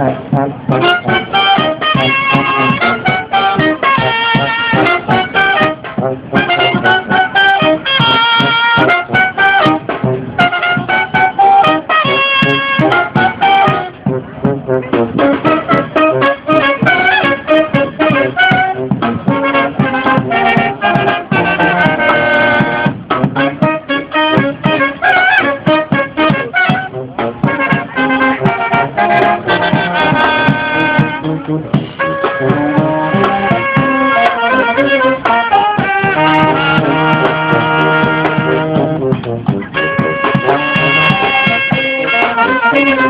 pat. Thank you.